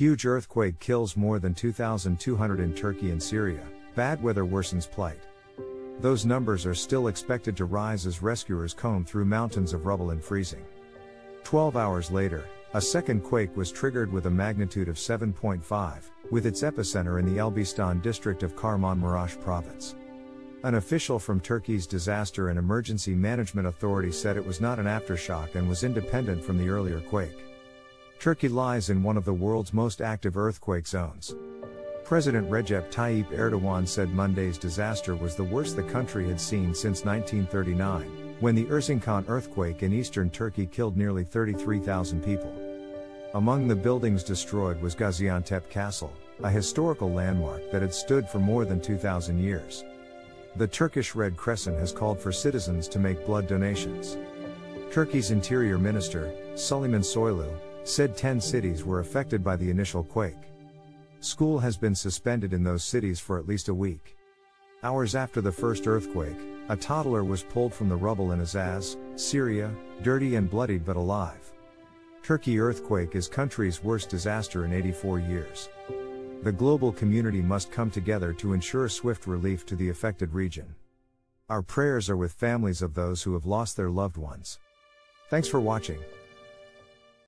Huge earthquake kills more than 2,200 in Turkey and Syria. Bad weather worsens plight. Those numbers are still expected to rise as rescuers comb through mountains of rubble and freezing. 12 hours later, a second quake was triggered with a magnitude of 7.5, with its epicenter in the Elbistan district of Kahramanmaraş province. An official from Turkey's Disaster and Emergency Management Authority said it was not an aftershock and was independent from the earlier quake. Turkey lies in one of the world's most active earthquake zones. President Recep Tayyip Erdogan said Monday's disaster was the worst the country had seen since 1939 when the Erzincan earthquake in eastern Turkey killed nearly 33,000 people. Among the buildings destroyed was Gaziantep Castle, a historical landmark that had stood for more than 2,000 years. The Turkish Red Crescent has called for citizens to make blood donations. Turkey's Interior Minister, Süleyman Soylu, said 10 cities were affected by the initial quake. School has been suspended in those cities for at least a week. Hours after the first earthquake, a toddler was pulled from the rubble in Azaz, Syria, dirty and bloodied but alive. Turkey earthquake is country's worst disaster in 84 years. The global community must come together to ensure swift relief to the affected region. Our prayers are with families of those who have lost their loved ones. Thanks for watching.